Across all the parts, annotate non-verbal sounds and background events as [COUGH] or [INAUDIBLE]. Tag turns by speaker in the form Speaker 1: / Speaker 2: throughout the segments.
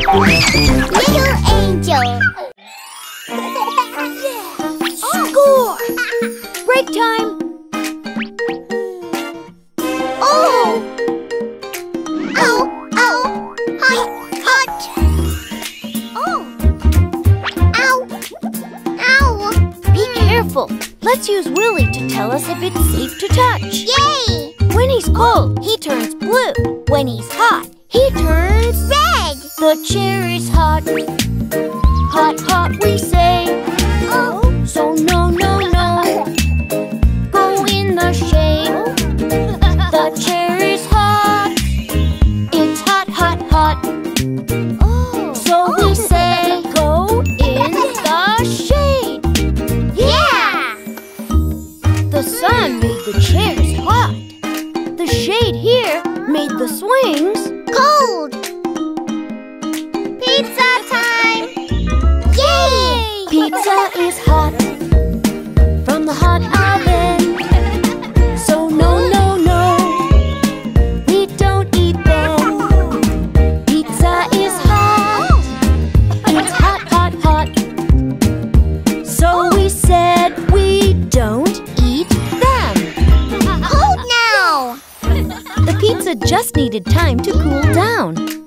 Speaker 1: Little angel.
Speaker 2: Score! Break time!
Speaker 1: Oh! oh, oh. Ow! Ow! Hot! Hot! Oh! Ow! Ow!
Speaker 2: Be careful. Let's use Willy to tell us if it's safe to touch.
Speaker 1: Yay!
Speaker 2: When he's cold, he turns blue. When he's hot, he turns
Speaker 1: Red!
Speaker 2: The chair is hot. Hot, hot, we say. Needed time to cool down.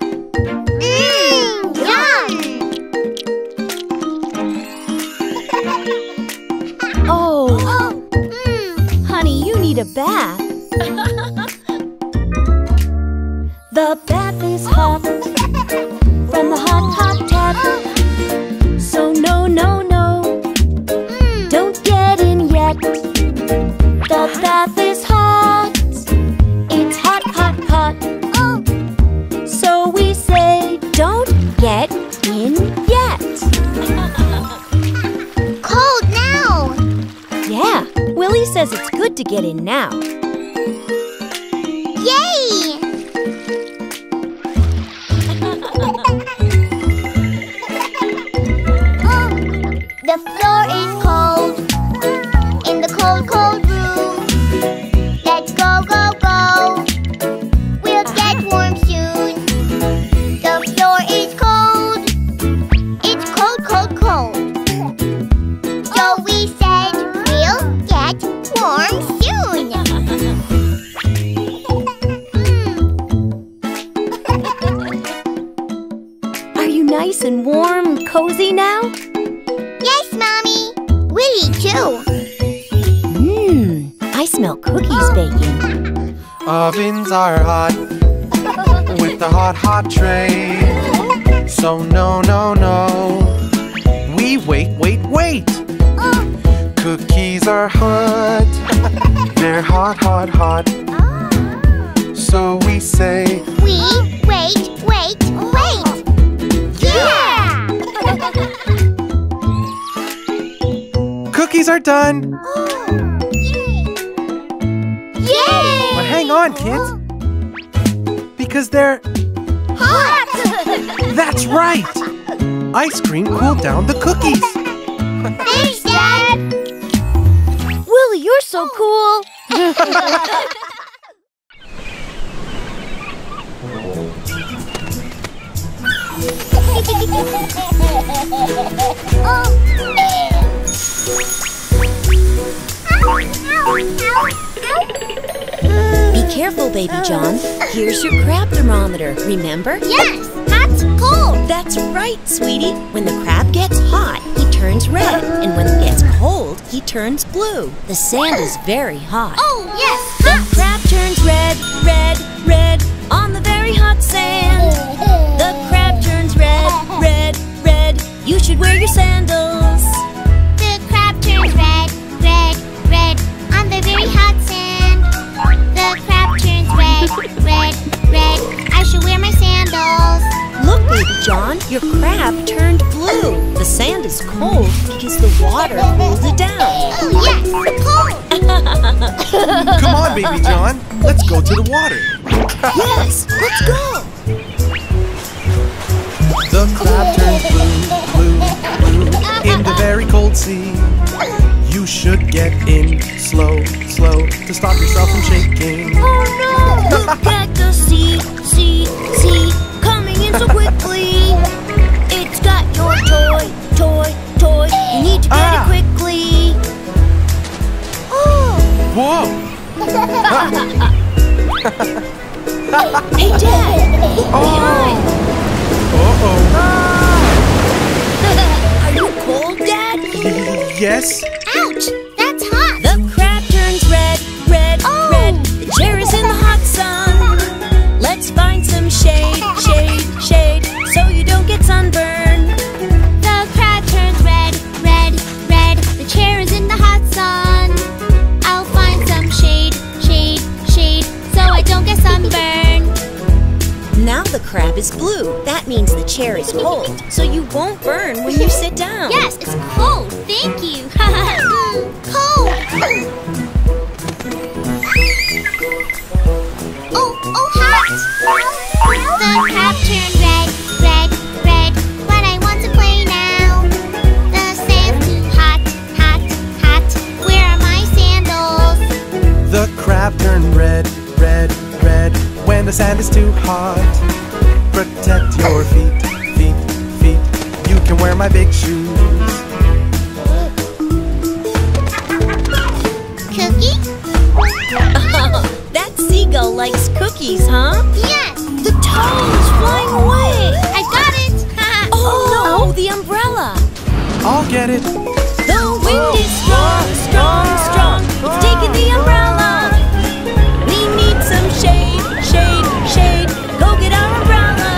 Speaker 2: Says it's good to get in now. Are
Speaker 3: hot with the hot, hot tray. So no, no, no. We wait, wait, wait. Cookies are hot. They're hot, hot, hot. So we say,
Speaker 1: we wait, wait, wait. Yeah! [LAUGHS]
Speaker 3: cookies are done.
Speaker 1: oh, yay! Yay!
Speaker 3: But hang on, kids. Because they're.
Speaker 1: Hot!
Speaker 3: That's right! Ice cream cooled down the cookies.
Speaker 1: Thanks, Dad!
Speaker 2: Willie, you're so cool. [LAUGHS] Oh, Be careful, baby John. Here's your crab thermometer, remember?
Speaker 1: Yes, that's cold.
Speaker 2: That's right, sweetie. When the crab gets hot, he turns red. And when it gets cold, he turns blue. The sand is very hot.
Speaker 1: Oh, yes,
Speaker 2: The crab turns red, red, red on the very hot sand. The crab turns red, red, red. You should wear your sandals. Baby John, your crab turned blue. The sand is cold because the water cooled it down.
Speaker 1: Oh, yes, cold.
Speaker 3: Come on, baby John. Let's go to the water.
Speaker 2: Yes, let's go.
Speaker 3: The crab turns blue, blue, blue in the very cold sea. You should get in slow, slow to stop yourself from shaking.
Speaker 2: Oh no! [LAUGHS] Look at the sea, sea, sea Whoa! hey, Dad! Oh!
Speaker 3: Uh-oh. [LAUGHS]
Speaker 2: Are you cold, Dad?
Speaker 3: yes.
Speaker 2: Is blue. That means the chair is cold, so you won't burn when you sit down.
Speaker 1: Yes, it's cold. Thank you. [LAUGHS] cold. The
Speaker 2: wind is strong, strong, strong. Taking the umbrella. We need some shade, shade, shade. Go get our umbrella.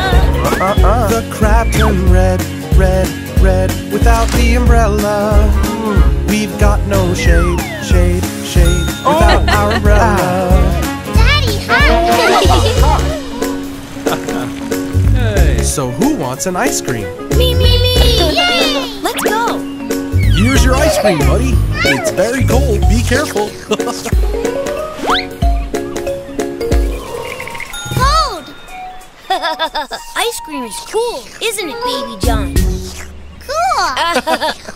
Speaker 3: Uh-uh. The crab turned red, red, red without the umbrella. We've got no shade, shade, shade oh. without our umbrella. [LAUGHS]
Speaker 1: Daddy, hi. [LAUGHS] [LAUGHS]
Speaker 3: So who wants an ice cream? Here's your ice cream, buddy. It's very cold. Be careful.
Speaker 1: Cold. [LAUGHS]
Speaker 2: Ice cream is cool, isn't it, Baby John?
Speaker 1: Cool. [LAUGHS]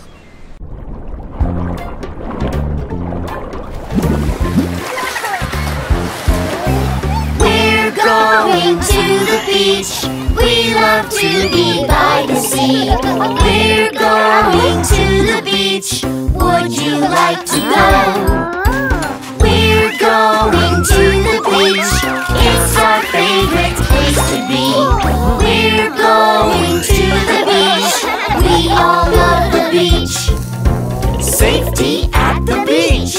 Speaker 1: We're going to the beach. We love to be by the sea. We're going to the beach. Would you like to go? We're going to the beach. It's our favorite place to be. We're going to the beach. We all love the beach. Safety at the beach.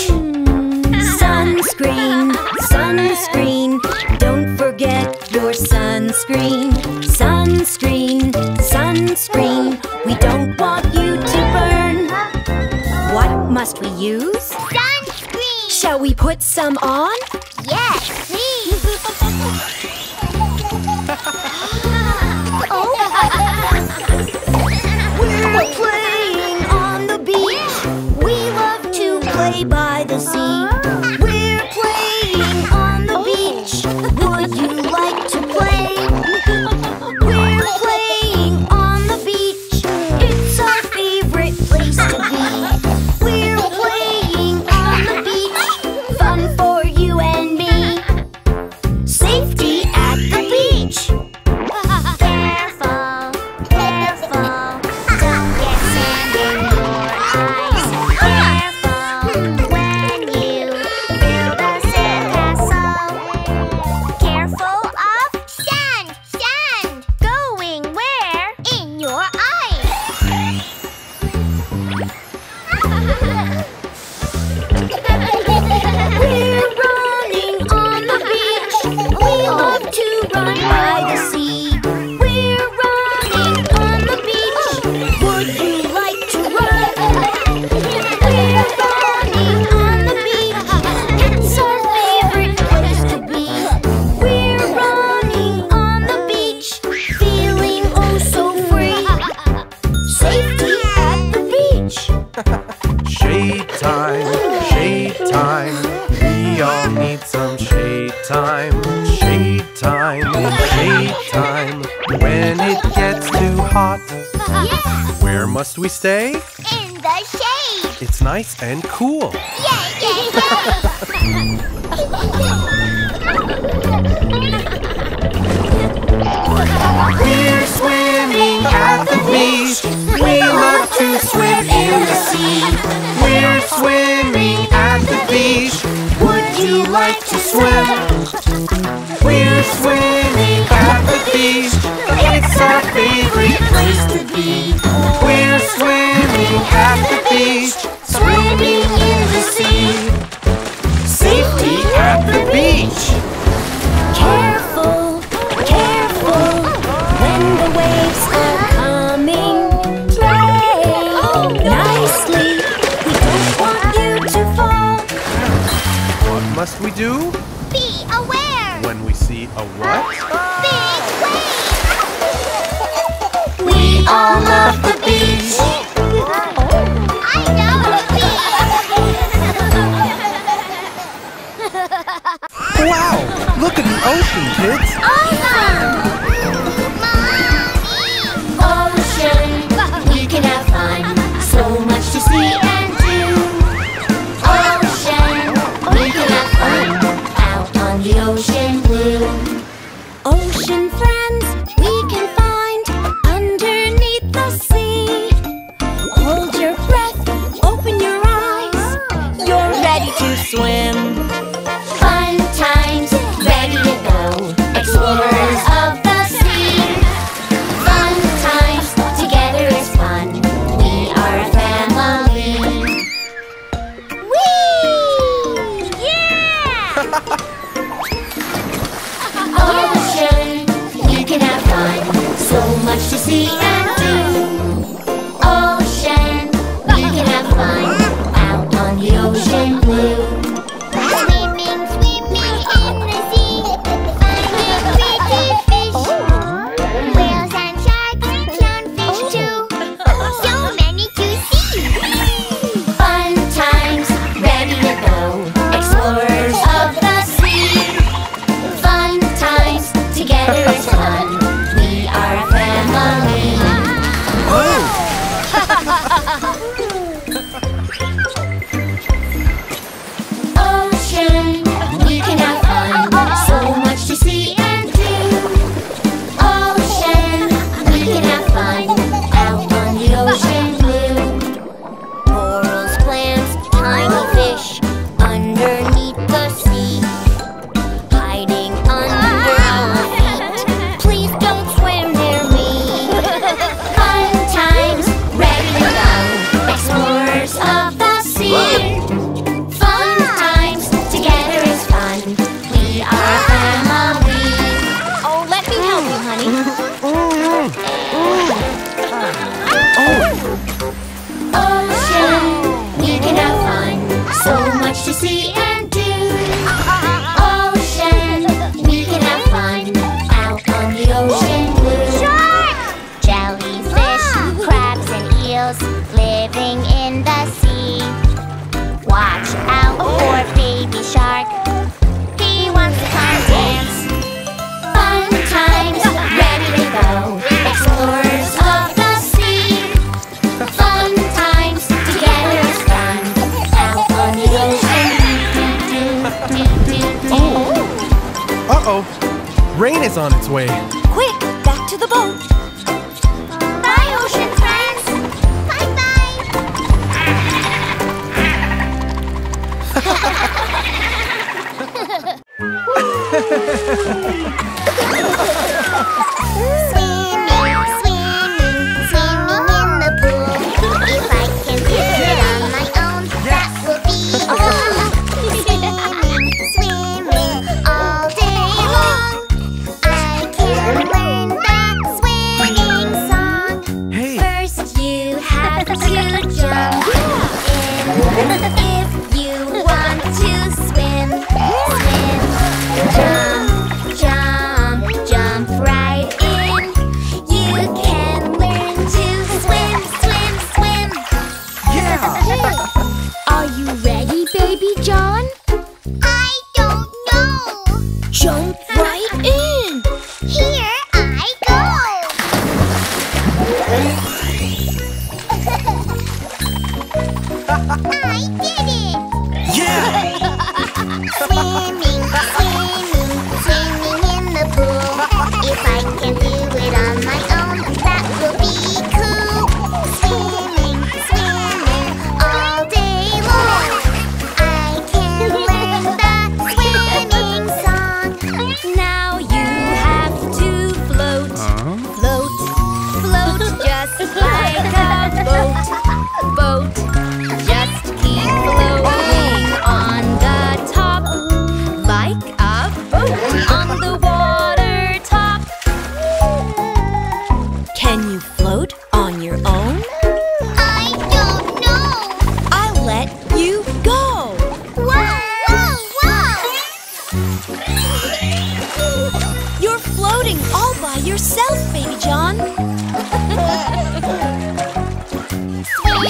Speaker 2: Sunscreen, sunscreen. Don't forget your sunscreen. Sunscreen, must we use?
Speaker 1: Sunscreen.
Speaker 2: Shall we put some on? By the sea.
Speaker 3: nice and cool.
Speaker 1: Yeah, yeah, yeah.
Speaker 3: We're swimming at the beach. We love to swim in the sea. We're swimming at the beach.
Speaker 2: Would you
Speaker 3: like to swim? We're swimming at the beach. It's our favorite place to be. We're swimming at the
Speaker 2: we
Speaker 3: do?
Speaker 4: Be aware.
Speaker 3: When we see a what?
Speaker 4: Big wave.
Speaker 2: we all love the beach.
Speaker 4: I know the beach.
Speaker 3: wow, look at the ocean, kids.
Speaker 4: Awesome.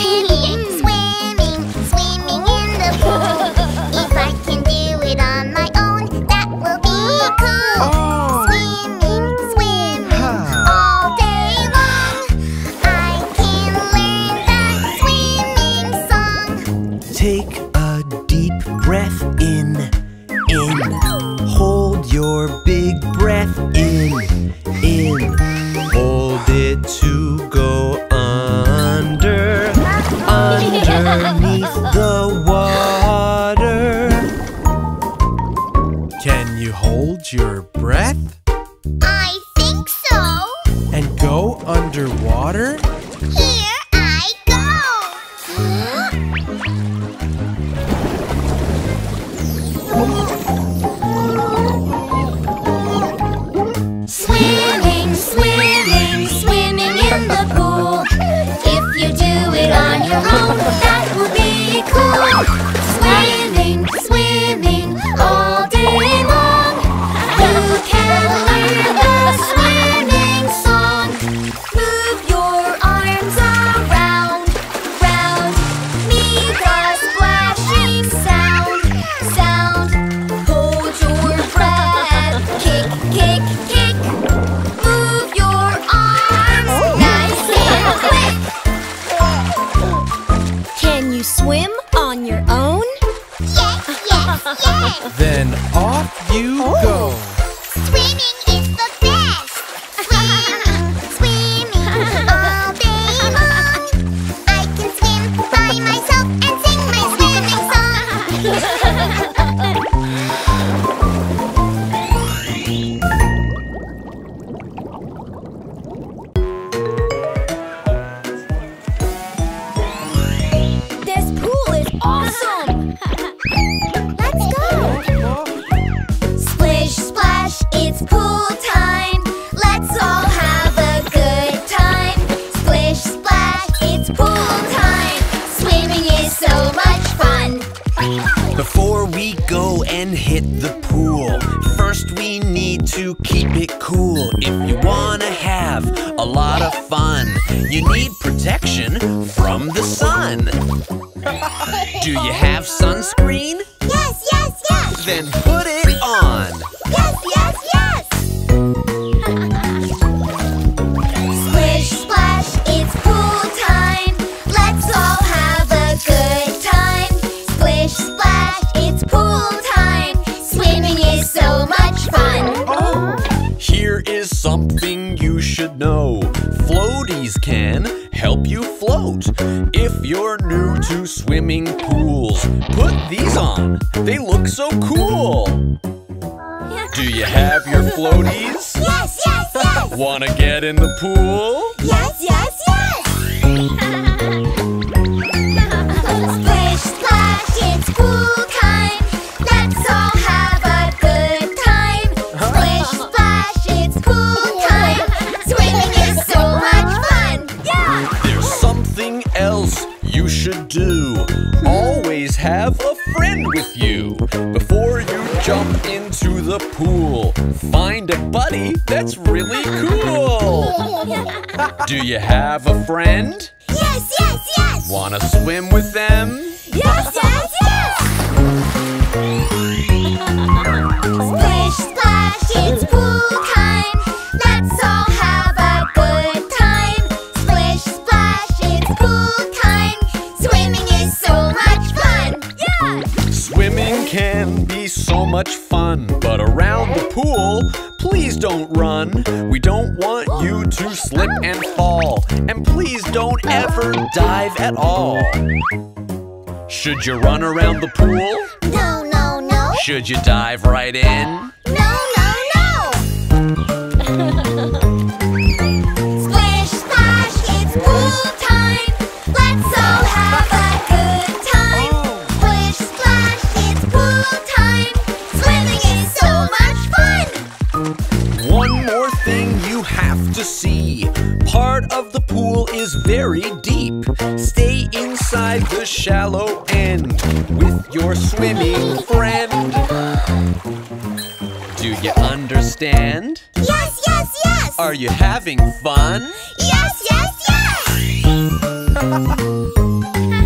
Speaker 2: feeling [LAUGHS] and Do you have
Speaker 1: a
Speaker 5: friend?
Speaker 2: Yes, yes, yes!
Speaker 5: Wanna swim with them?
Speaker 2: Yes, yes, yes!
Speaker 1: Splish, splash, it's pool time! Let's all have a good time! Splish, splash, it's pool time! Swimming is so much fun! Yeah!
Speaker 5: Swimming can be so much fun, but around the pool, please don't run. We don't want you to slip and fall. And please don't ever dive at all. Should you run around the pool?
Speaker 2: No, no, no.
Speaker 5: Should you dive right in?
Speaker 2: No,
Speaker 5: very deep. Stay inside the shallow end with your swimming friend. Do you understand?
Speaker 1: Yes, yes, yes!
Speaker 5: Are you having fun?
Speaker 1: Yes, yes, yes! [LAUGHS]